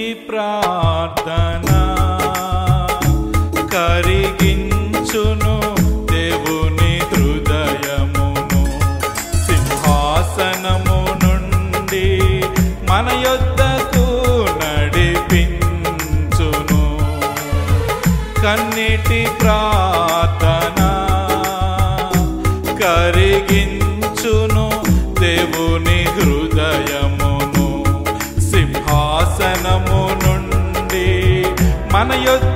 ప్రార్థన కరిగించును దేవుని హృదయమును. సింహాసనము నుండి మన యొద్దకు నడిపించును. కన్నిటి ప్రార్థన మన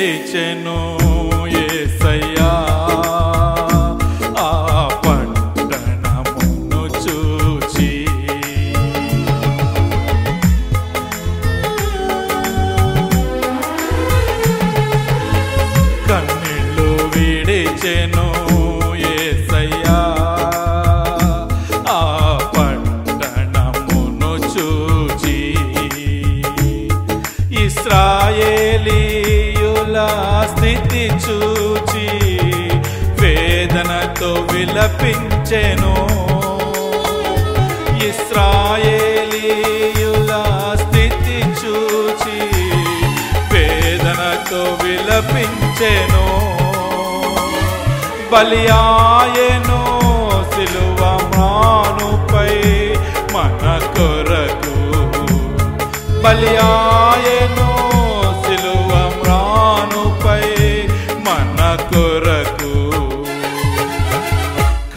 విడిచెను యేసయ్యా ఆ పట్టణమును చూచి. కన్నీళ్ళు విడిచెను చూచి వేదనతో విలపించెను. ఇస్రాయేలీయుల స్థితి చూచి వేదనతో విలపించెను. బలియాయను సిలువ మానుపై మన కొరకు. బలియాయను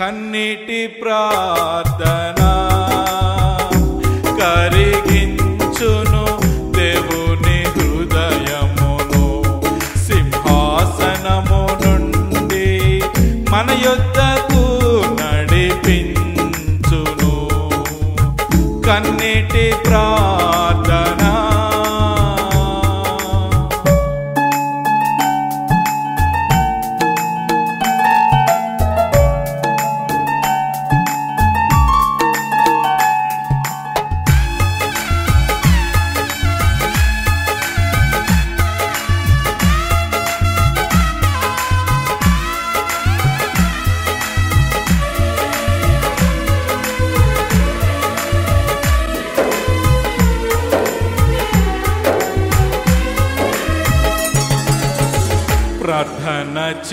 కన్నీటి ప్రార్థన కరిగించును దేవుని హృదయమును. సింహాసనము నుండి మన యొద్దకు నడిపించును. కన్నీటి ప్రార్థన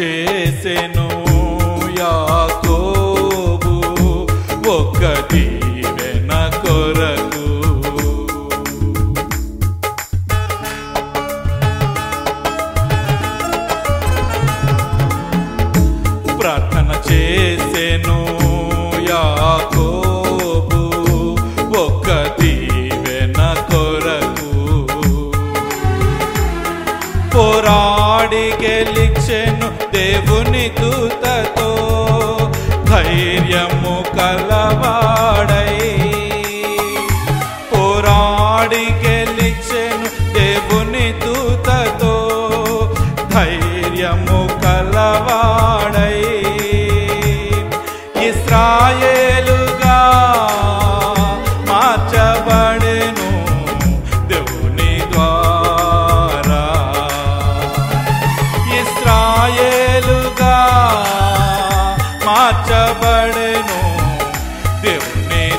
చేసెను యాకోబు. ఒక దీవెన కొరకు. ప్రార్థన చేసెను యాకోబు. ఒక దీవెన కొరకు. పోరాడి గెలిచెను దేవుని దూతతో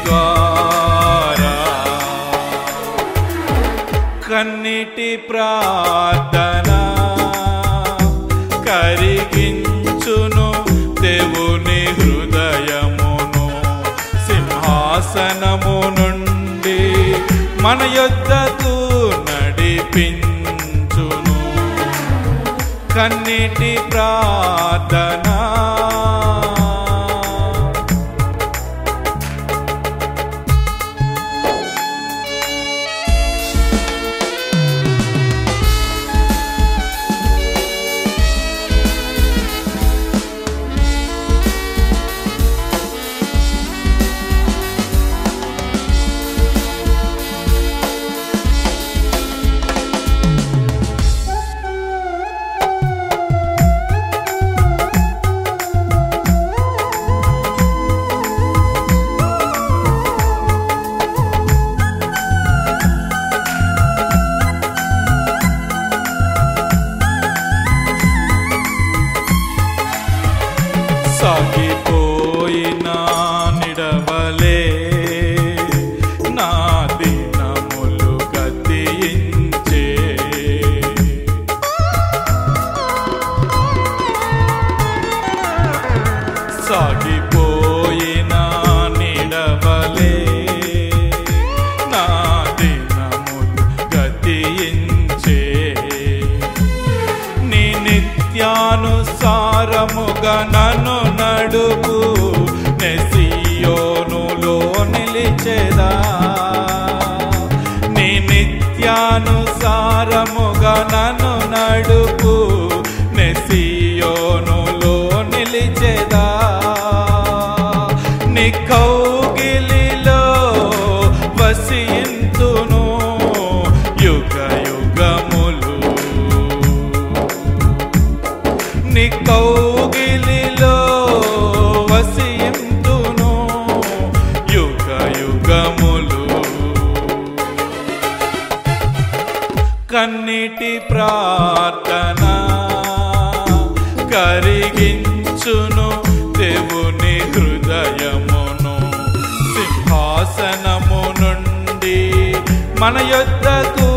ద్వారా కన్నిటి ప్రార్థన కరిగించును దేవుని హృదయమును సింహాసనము నుండి మన యొద్దకు నడిపించును. కన్నిటి ప్రార్థన సారముగా నన్ను నడుపు నెసియోనులో నిలిచేదా? నీ నిత్యానుసారముగా నన్ను నడుపు కన్నిటి ప్రార్థన కరిగించును దేవుని హృదయమును. సింహాసనము నుండి మన యొద్దకు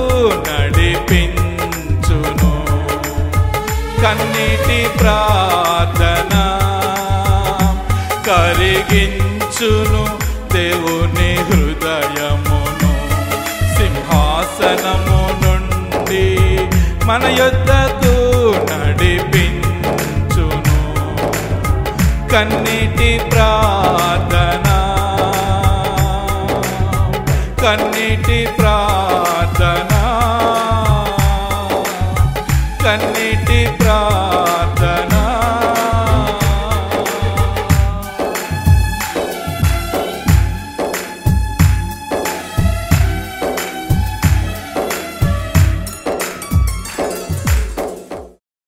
నడిపించును. కన్నీటి ప్రార్థన కరిగించును దేవుని హృదయ మన యొద్దకు నడిపించును. కన్నీటి ప్రార్థన. కన్నీటి ప్రార్థన. కన్నీటి ప్రార్థన